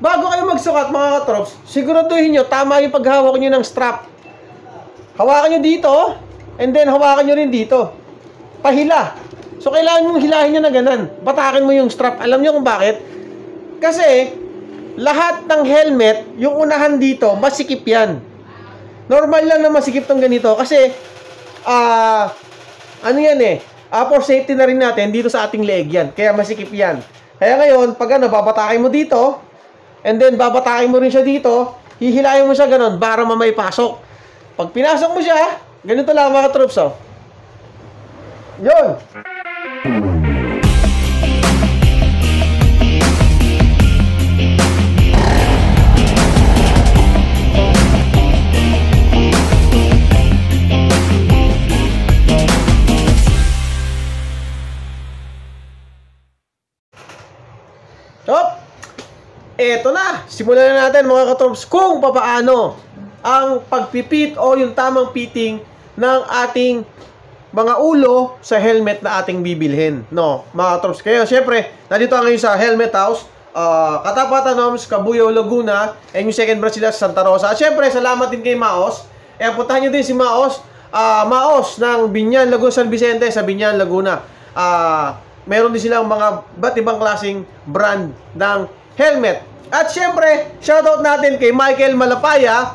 bago kayo magsukat mga katrops, siguraduhin nyo, tama yung paghawak nyo ng strap. Hawakan nyo dito, and then hawakan nyo rin dito. Pahila. So, kailangan mong hilahin nyo na ganan. Batakin mo yung strap. Alam nyo kung bakit? Kasi, lahat ng helmet, yung unahan dito, masikip yan. Normal lang na masikip tong ganito. Kasi, ah, ano yan eh, ah, for safety na rin natin, dito sa ating leg yan. Kaya masikip yan. Kaya ngayon, pag ano, babatakin mo dito, and then babatakin mo rin siya dito, hihilayin mo siya ganun para mamay pasok. Pag pinasok mo siya, ganito lang mga troops, oh. Yun. Eto na! Simulan na natin mga katrops kung papaano ang pagpipit o yung tamang fitting ng ating mga ulo sa helmet na ating bibilhin. No, mga katrops. Kaya syempre, nandito ang ngayon sa Helmet House. Uh, Katapatan Noms, Cabuyao, Laguna, and yung second branch sila sa Santa Rosa. At syempre, salamat din kay Maos. Eh, puntahan nyo din si Maos. Uh, Maos ng Binyan, Laguna, San Vicente sa Binyan, Laguna. Uh, meron din silang mga ba't ibang klaseng brand ng helmet. At syempre, shoutout natin kay Michael Malapaya.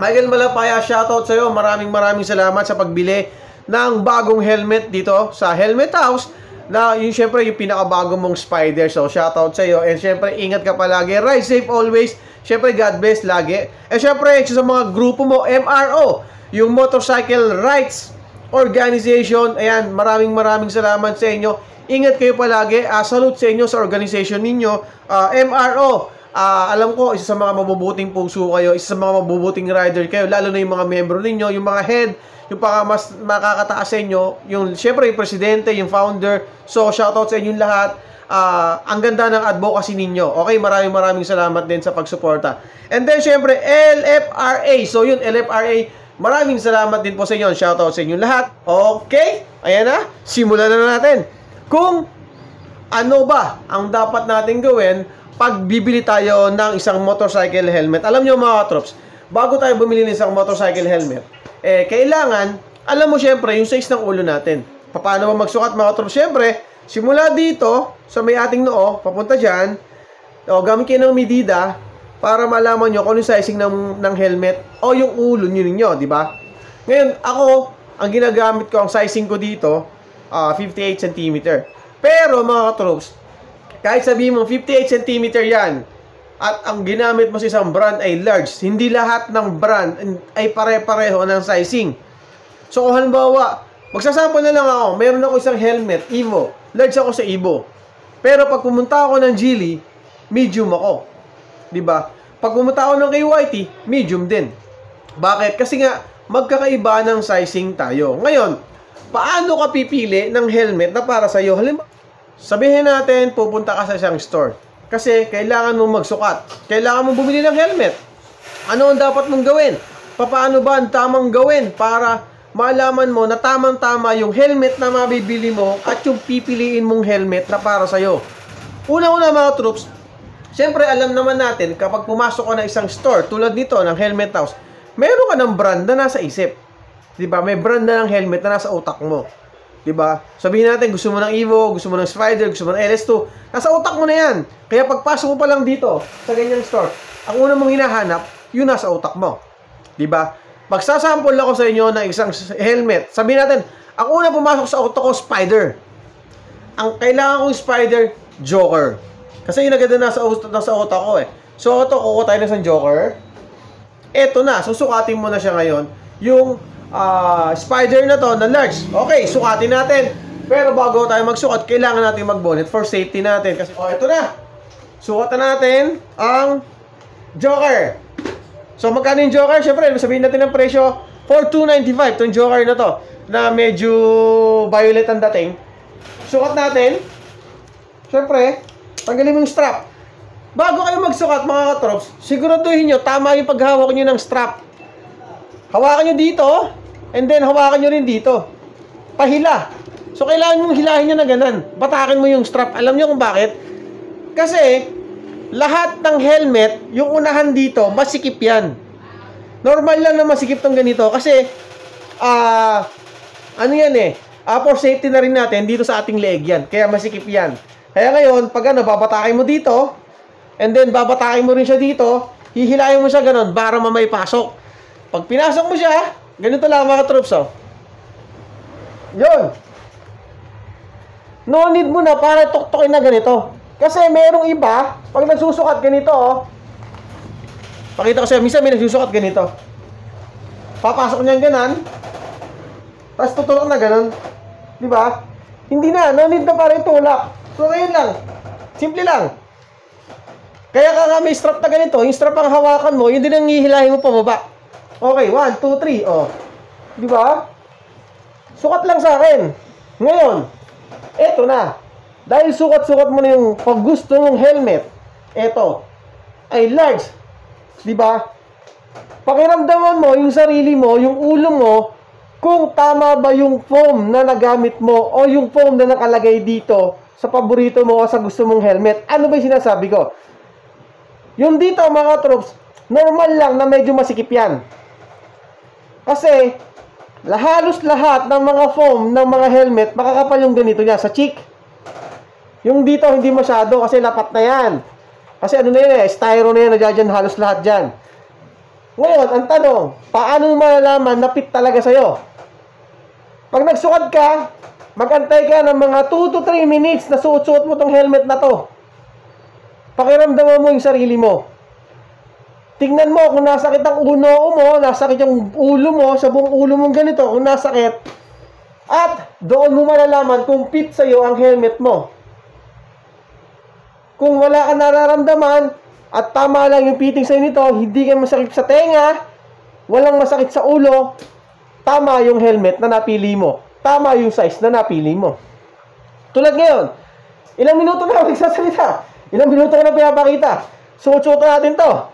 Michael Malapaya, shoutout sa iyo. Maraming maraming salamat sa pagbili ng bagong helmet dito sa Helmet House na yung syempre yung pinakabago mong spider. So, shoutout sa iyo. And syempre, ingat ka palagi. Ride safe always. Syempre, God bless lagi. And syempre, sa mga grupo mo, MRO, yung Motorcycle Rights Organization. Ayan, maraming maraming salamat sa inyo. Ingat kayo palagi. Uh, salute sa inyo sa organization ninyo. Uh, MRO, uh, alam ko, isa sa mga mabubuting puso kayo, isa sa mga mabubuting rider kayo, lalo na yung mga membro ninyo, yung mga head, yung paka mas makakataas sa inyo, yung syempre yung presidente, yung founder. So, shoutout sa inyong lahat. Uh, ang ganda ng advocacy ninyo. Okay, maraming maraming salamat din sa pagsuporta. And then, syempre, LFRA. So, yun, LFRA, maraming salamat din po sa inyo. Shoutout sa inyong lahat. Okay, ayan na. Simulan na natin kung ano ba ang dapat natin gawin pag bibili tayo ng isang motorcycle helmet. Alam nyo mga troops, bago tayo bumili ng isang motorcycle helmet, eh, kailangan, alam mo syempre, yung size ng ulo natin. Paano ba magsukat mga troops? Syempre, simula dito, sa may ating noo, papunta dyan, o, gamit kayo ng medida para malaman nyo kung ano sizing ng, ng helmet o yung ulo nyo ninyo, di ba? Ngayon, ako, ang ginagamit ko, ang sizing ko dito, uh, 58 cm. Pero mga katroops, kahit sabihin mo 58 cm yan, at ang ginamit mo sa isang brand ay large, hindi lahat ng brand ay pare-pareho ng sizing. So kung halimbawa, magsasample na lang ako, meron ako isang helmet, Evo, large ako sa Evo. Pero pag pumunta ako ng Geely, medium ako. 'Di ba? Pag pumunta ako ng KYT, medium din. Bakit? Kasi nga magkakaiba ng sizing tayo. Ngayon, paano ka pipili ng helmet na para sa iyo? Halimbawa, sabihin natin pupunta ka sa isang store. Kasi kailangan mong magsukat. Kailangan mong bumili ng helmet. Ano ang dapat mong gawin? Paano ba ang tamang gawin para malaman mo na tamang-tama yung helmet na mabibili mo at yung pipiliin mong helmet na para sa iyo? Una-una mga troops, Siyempre, alam naman natin, kapag pumasok ka na isang store, tulad nito, ng Helmet House, meron ka ng brand na nasa isip. 'Di ba? May brand na ng helmet na nasa utak mo. 'Di ba? Sabihin natin gusto mo ng Evo, gusto mo ng Spider, gusto mo ng LS2, nasa utak mo na 'yan. Kaya pagpasok mo pa lang dito sa ganyang store, ang una mong hinahanap, yun nasa utak mo. 'Di ba? Magsasample ako sa inyo ng isang helmet. Sabihin natin, ang una pumasok sa utak ko, Spider. Ang kailangan kong Spider, Joker. Kasi yung naganda nasa, nasa utak ko eh. So, ito, kukuha tayo ng isang Joker. Ito na, susukatin mo na siya ngayon. Yung uh, spider na to na large. Okay, sukatin natin. Pero bago tayo magsukat, kailangan natin mag-bonnet for safety natin. Kasi, oh, ito na. Sukatan natin ang Joker. So, magkano yung Joker? Siyempre, sabihin natin ang presyo for 295 itong Joker na to na medyo violet ang dating. Sukat natin. Siyempre, tanggalin mo yung strap. Bago kayo magsukat mga katrops, siguraduhin nyo tama yung paghawak nyo ng strap. Hawakan nyo dito, And then, hawakan nyo rin dito. Pahila. So, kailangan mong hilahin nyo na ganan. Batakin mo yung strap. Alam nyo kung bakit? Kasi, lahat ng helmet, yung unahan dito, masikip yan. Normal lang na masikip tong ganito kasi ah ano yan eh, ah, for safety na rin natin dito sa ating leg yan. Kaya masikip yan. Kaya ngayon, pag ano, babatakin mo dito, and then babatakin mo rin siya dito, hihilayin mo siya ganun para mamay pasok. Pag pinasok mo siya, ganito lang mga troops oh. Yun. No need mo na para tuktukin na ganito. Kasi merong iba, pag nagsusukat ganito oh, pakita ko sa'yo, minsan may nagsusukat ganito. Papasok niyan ganan, tapos tutulak na ganun. Di ba? Hindi na, no need na para itulak. So, ngayon lang. Simple lang. Kaya ka nga may strap na ganito, yung strap ang hawakan mo, yun din ang hihilahin mo pababa. Okay, 1, 2, 3, oh. Di ba? Sukat lang sa akin. Ngayon, eto na. Dahil sukat-sukat mo na yung pag gusto mong helmet, eto, ay large. Di ba? Pakiramdaman mo yung sarili mo, yung ulo mo, kung tama ba yung foam na nagamit mo o yung foam na nakalagay dito sa paborito mo o sa gusto mong helmet. Ano ba yung sinasabi ko? Yung dito mga troops, normal lang na medyo masikip yan. Kasi, halos lahat ng mga foam ng mga helmet, makakapal yung ganito niya sa cheek. Yung dito, hindi masyado kasi lapat na yan. Kasi ano na yun eh, styro na yan, nadyan halos lahat dyan. Ngayon, ang tanong, paano mo malalaman na fit talaga sa'yo? Pag nagsukat ka, magantay ka ng mga 2 to 3 minutes na suot-suot mo tong helmet na to. Pakiramdaman mo yung sarili mo. Tingnan mo kung nasakit ang uno mo, nasakit yung ulo mo, sa buong ulo mong ganito, kung nasakit. At doon mo malalaman kung fit sa'yo ang helmet mo. Kung wala ka nararamdaman at tama lang yung fitting sa'yo nito, hindi ka masakit sa tenga, walang masakit sa ulo, tama yung helmet na napili mo. Tama yung size na napili mo. Tulad ngayon, ilang minuto na ako nagsasalita. Ilang minuto ko na pinapakita. Suot-suot natin to.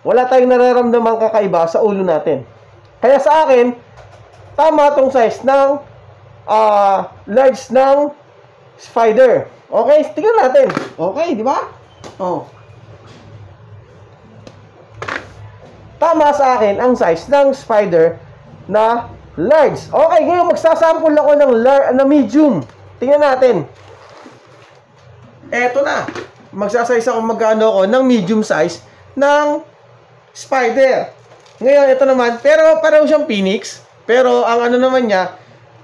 Wala tayong nararamdaman kakaiba sa ulo natin. Kaya sa akin, tama tong size ng uh, large ng spider. Okay, tingnan natin. Okay, di ba? Oh. Tama sa akin ang size ng spider na large. Okay, ngayon magsasample ako ng large na medium. Tingnan natin. Eto na. Magsasize ako magkano ako ng medium size ng spider. Ngayon, ito naman, pero pareho siyang phoenix. Pero ang ano naman niya,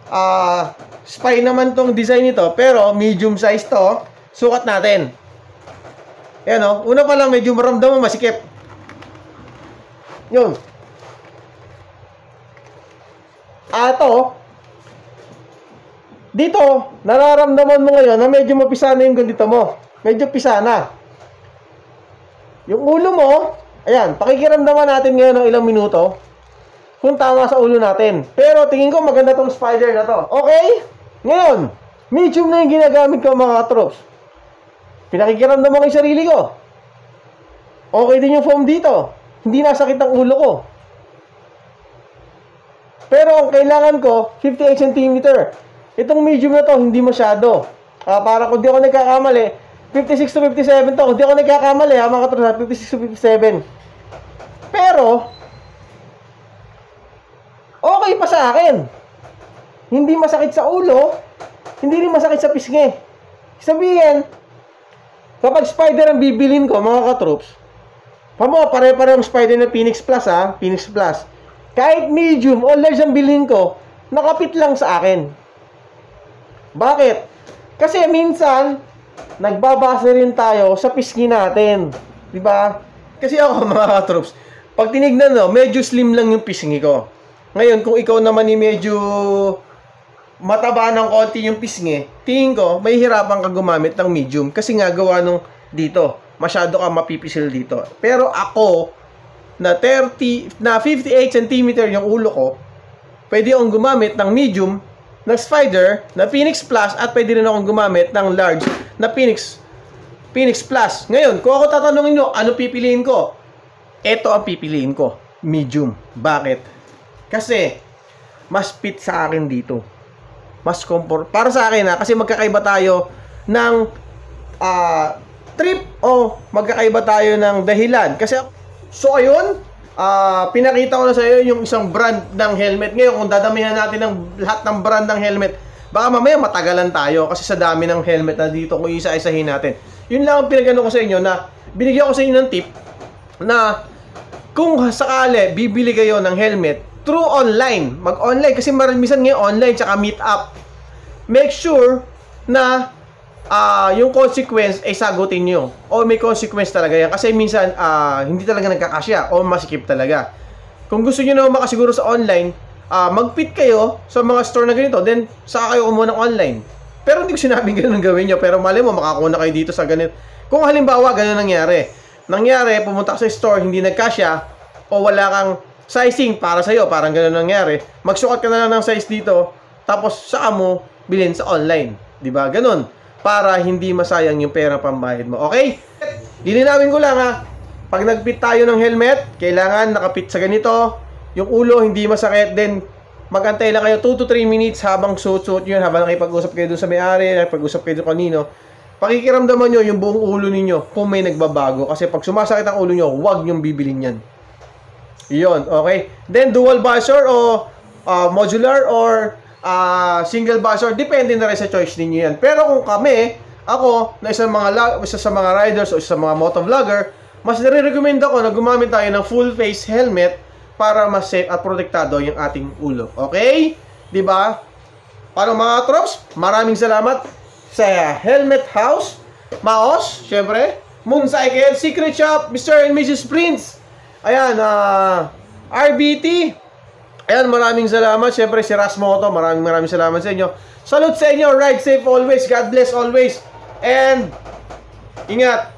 ah, uh, spy naman tong design nito, pero medium size to. Sukat natin. Ayan o, una pa lang medyo maramdaman masikip. Yun. Ato, dito, nararamdaman mo ngayon na medyo mapisa na yung ganito mo. Medyo pisa na. Yung ulo mo, ayan, pakikiramdaman natin ngayon ng ilang minuto kung tama sa ulo natin. Pero tingin ko maganda tong spider na to. Okay? Ngayon, medium na yung ginagamit ko mga troops. Pinakikiramdaman ko yung sarili ko. Okay din yung foam dito. Hindi nasakit ang ulo ko. Pero ang kailangan ko, 58 cm. Itong medium na to, hindi masyado. Uh, para kung di ako nagkakamali, 56 to 57 to. Kung di ako nagkakamali, ha, mga katrosa, 56 to 57. Pero, okay pa sa akin. Hindi masakit sa ulo, hindi rin masakit sa pisngi. Sabihin, kapag spider ang bibilin ko, mga katroops, Pamo, pare-parehong spider na Phoenix Plus ha, Phoenix Plus. Kahit medium o large ang bilhin ko, nakapit lang sa akin. Bakit? Kasi minsan, nagbabase rin tayo sa pisngi natin. Di ba? Kasi ako mga troops, pag tinignan no, medyo slim lang yung pisngi ko. Ngayon, kung ikaw naman ni medyo mataba ng konti yung pisngi, tingin ko, may hirapan ka gumamit ng medium kasi nga gawa nung dito masyado ka mapipisil dito. Pero ako, na 30, na 58 cm yung ulo ko, pwede akong gumamit ng medium na Spider na Phoenix Plus at pwede rin akong gumamit ng large na Phoenix Phoenix Plus. Ngayon, kung ako tatanungin nyo, ano pipiliin ko? Ito ang pipiliin ko. Medium. Bakit? Kasi, mas fit sa akin dito. Mas comfort. Para sa akin ha, kasi magkakaiba tayo ng uh, trip o magkakaiba tayo ng dahilan. Kasi, so ayun, ah pinakita ko na sa iyo yung isang brand ng helmet. Ngayon, kung dadamihan natin ng lahat ng brand ng helmet, baka mamaya matagalan tayo kasi sa dami ng helmet na dito kung isa-isahin natin. Yun lang ang pinagano ko sa inyo na binigyan ko sa inyo ng tip na kung sakali bibili kayo ng helmet through online, mag-online kasi maramisan ngayon online tsaka meet up. Make sure na ah yung consequence ay sagutin nyo. O may consequence talaga yan. Kasi minsan ah hindi talaga nagkakasya o masikip talaga. Kung gusto nyo na makasiguro sa online, ah mag-fit kayo sa mga store na ganito, then saka kayo kumuha ng online. Pero hindi ko sinabing ganun gawin nyo. Pero mali mo, makakuha kayo dito sa ganito. Kung halimbawa, ganun nangyari. Nangyari, pumunta ka sa store, hindi nagkasya, o wala kang sizing para sa'yo, parang ganun nangyari, magsukat ka na lang ng size dito, tapos saka mo bilhin sa online. ba Ganun. Para hindi masayang yung pera pambayad mo. Okay? Lilinawin ko lang ha. Pag nagpit tayo ng helmet, kailangan nakapit sa ganito. Yung ulo hindi masakit. Then, magantay lang kayo 2 to 3 minutes habang suot-suot yun, habang nakipag-usap kayo dun sa may-ari, nakipag-usap kayo dun kanino. Pakikiramdaman nyo yung buong ulo ninyo kung may nagbabago. Kasi pag sumasakit ang ulo nyo, huwag nyong bibilin yan. Iyon, okay? Then, dual buzzer o uh, modular or uh, single buzzer, depende na rin sa choice ninyo yan. Pero kung kami, ako, na isa, mga, isa sa mga riders o isa sa mga motovlogger, mas nare-recommend ako na gumamit tayo ng full face helmet para mas safe at protektado yung ating ulo. Okay? 'Di ba? Para mga trops, maraming salamat sa Helmet House, Maos, syempre, Mooncycle, Secret Shop, Mr. and Mrs. Prince. Ayan, ah, RBT. Ayan, maraming salamat. Syempre, si Rasmoto, maraming maraming salamat sa inyo. Salute sa inyo. Ride safe always. God bless always. And, ingat.